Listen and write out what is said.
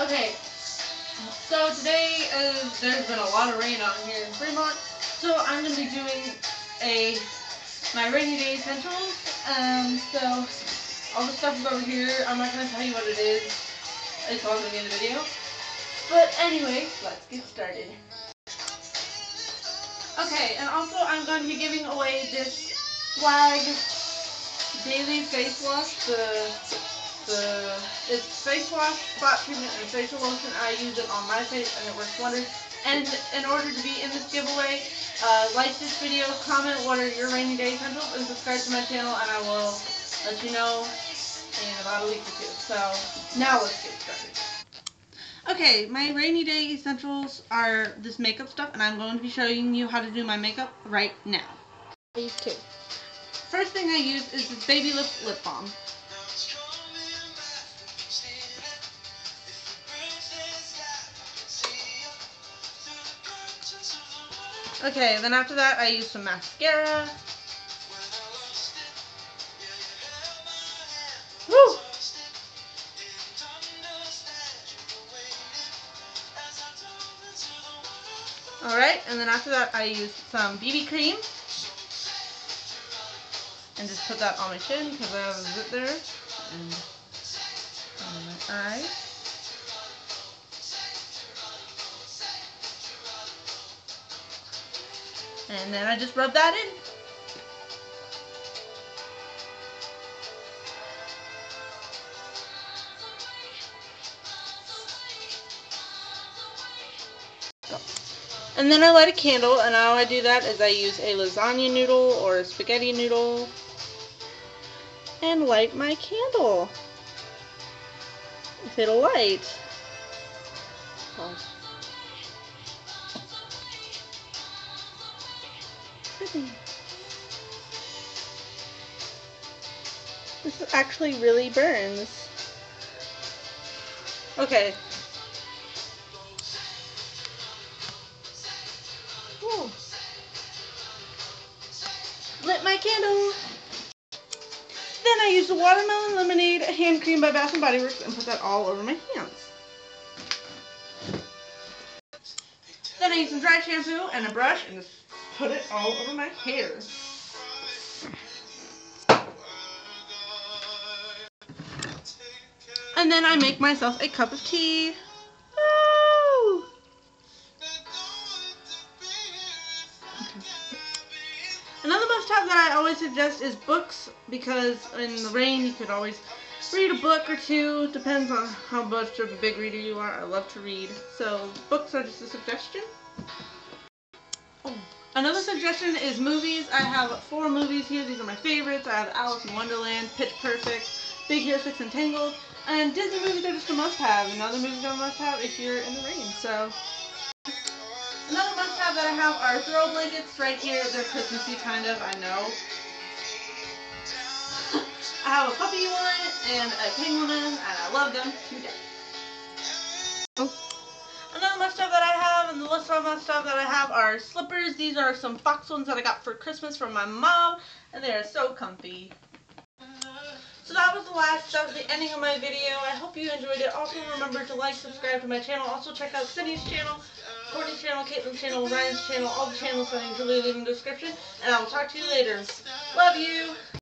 Okay, so today is, there's been a lot of rain out here in Fremont, so I'm going to be doing a, my rainy day essentials, um, so all the stuff is over here, I'm not going to tell you what it is, it's all going to be in the video, but anyway, let's get started. Okay, and also I'm going to be giving away this Swag Daily Face Wash, the the it's face wash, spot treatment, and facial lotion. I use it on my face and it works wonders. And in order to be in this giveaway, uh, like this video, comment what are your rainy day essentials, and subscribe to my channel, and I will let you know in about a week or two. So now let's get started. Okay, my rainy day essentials are this makeup stuff, and I'm going to be showing you how to do my makeup right now. These two. First thing I use is this Baby Lip Lip Balm. Okay, then after that I use some mascara. Woo! Alright, and then after that I use some BB cream. And just put that on my chin because I have a zit there. And And then I just rub that in. And then I light a candle, and how I do that is I use a lasagna noodle or a spaghetti noodle and light my candle. If it'll light. Pause. This actually really burns. Okay. Ooh. Lit my candle. Then I use the Watermelon Lemonade Hand Cream by Bath & Body Works and put that all over my hands. Then I use some dry shampoo and a brush and just put it all over my hair. And then I make myself a cup of tea. Another must-have that I always suggest is books because in the rain you could always read a book or two. Depends on how much of a big reader you are. I love to read. So books are just a suggestion. Another suggestion is movies. I have four movies here. These are my favorites. I have Alice in Wonderland, Pitch Perfect, Big Hero 6 and Tangled. And Disney movies are just a must-have. Another movie are a must-have if you're in the rain. So Another must-have that I have are throw blankets right here. They're Christmassy kind of, I know. I have a puppy one and a penguin one, and I love them to death. Another must-have that I list of must-have that I have are slippers. These are some fox ones that I got for Christmas from my mom, and they are so comfy. So that was the last stuff, the ending of my video. I hope you enjoyed it. Also remember to like, subscribe to my channel. Also check out Sydney's channel, Courtney's channel, Katelyn's channel, Ryan's channel, all the channels that I are included in the description. And I will talk to you later. Love you!